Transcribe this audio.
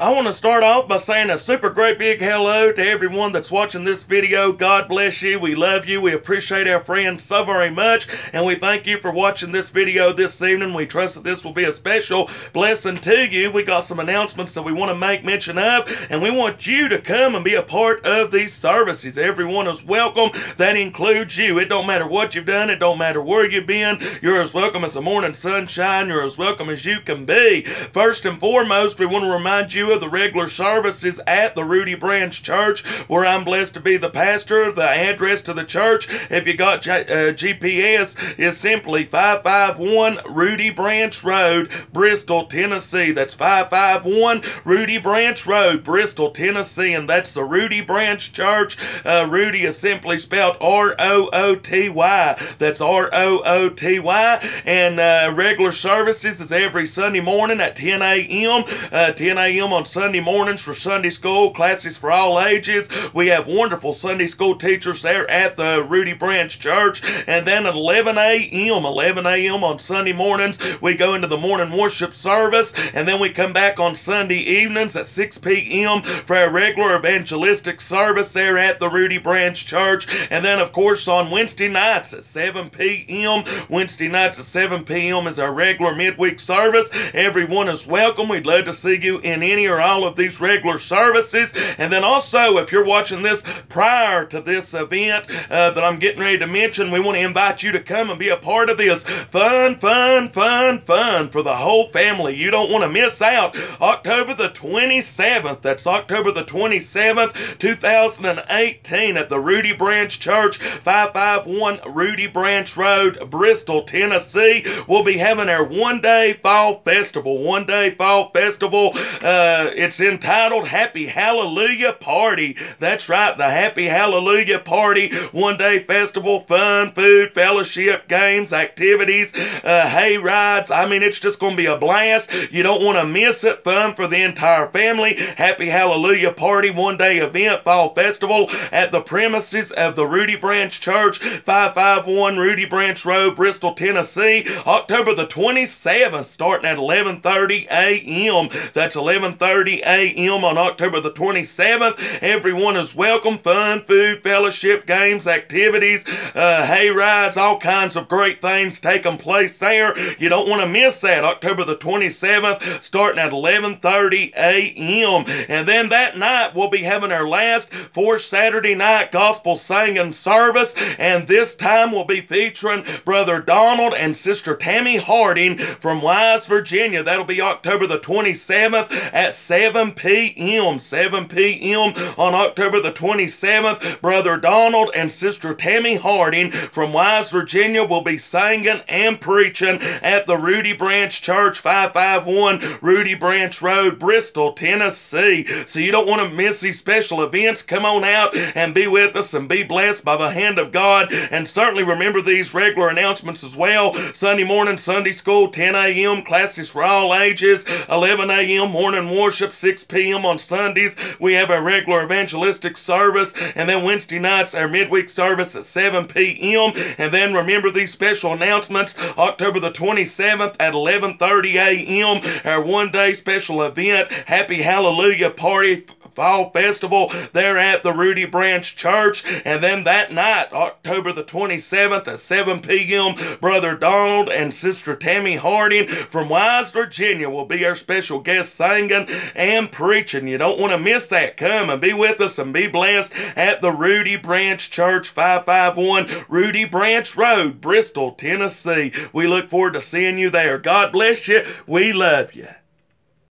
I want to start off by saying a super great big hello to everyone that's watching this video. God bless you. We love you. We appreciate our friends so very much. And we thank you for watching this video this evening. We trust that this will be a special blessing to you. We got some announcements that we want to make mention of. And we want you to come and be a part of these services. Everyone is welcome. That includes you. It don't matter what you've done. It don't matter where you've been. You're as welcome as the morning sunshine. You're as welcome as you can be. First and foremost, we want to remind you of the regular services at the Rooty Branch Church, where I'm blessed to be the pastor. The address to the church, if you got J- uh, GPS, is simply 551 Rooty Branch Road, Bristol, Tennessee. That's 551 Rooty Branch Road, Bristol, Tennessee, and that's the Rooty Branch Church. Uh, Rooty is simply spelled R O O T Y. That's R O O T Y, and uh, regular services is every Sunday morning at 10 a.m. Uh, 10 a.m. on Sunday mornings for Sunday school, classes for all ages. We have wonderful Sunday school teachers there at the Rooty Branch Church. And then at 11 a.m., 11 a.m. on Sunday mornings, we go into the morning worship service. And then we come back on Sunday evenings at 6 p.m. for our regular evangelistic service there at the Rooty Branch Church. And then, of course, on Wednesday nights at 7 p.m., Wednesday nights at 7 p.m. is our regular midweek service. Everyone is welcome. We'd love to see you in any or all of these regular services. And then also, if you're watching this prior to this event uh, that I'm getting ready to mention, we want to invite you to come and be a part of this fun, fun, fun, fun for the whole family. You don't want to miss out. October the 27th, that's October the 27th, 2018, at the Rooty Branch Church, 551 Rooty Branch Road, Bristol, Tennessee. We'll be having our one day fall festival. One day fall festival. Uh, it's entitled Happy Hallelujah Party. That's right, the Happy Hallelujah Party. One day festival, fun, food, fellowship, games, activities, uh, hay rides. I mean, it's just going to be a blast. You don't want to miss it. Fun for the entire family. Happy Hallelujah Party, one day event, fall festival at the premises of the Rooty Branch Church, 551 Rooty Branch Road, Bristol, Tennessee, October the 27th, starting at 11:30 a.m. That's 11:30 a.m. on October the 27th. Everyone is welcome. Fun, food, fellowship, games, activities, uh, hay rides, all kinds of great things taking place there. You don't want to miss that. October the 27th, starting at 11:30 a.m. And then that night we'll be having our last fourth Saturday night gospel singing service, and this time we'll be featuring Brother Donald and Sister Tammy Harding from Wise, Virginia. That'll be October the 27th at 7 p.m. 7 p.m. on October the 27th. Brother Donald and Sister Tammy Harding from Wise, Virginia will be singing and preaching at the Rooty Branch Church, 551 Rooty Branch Road, Bristol, Tennessee. So you don't want to miss these special events. Come on out and be with us and be blessed by the hand of God. And certainly remember these regular announcements as well. Sunday morning, Sunday school, 10 a.m., classes for all ages, 11 a.m., morning worship, 6 p.m. on Sundays. We have our regular evangelistic service. And then Wednesday nights, our midweek service at 7 p.m. And then remember these special announcements. October the 27th at 11.30 a.m., our one-day special event, Happy Hallelujah Party Fall Festival there at the Rooty Branch Church. And then that night, October the 27th at 7 p.m., Brother Donald and Sister Tammy Harding from Wise, Virginia will be our special guest singing and preaching. You don't want to miss that. Come and be with us and be blessed at the Rooty Branch Church, 551 Rooty Branch Road, Bristol, Tennessee. We look forward to seeing you there. God bless you. We love you.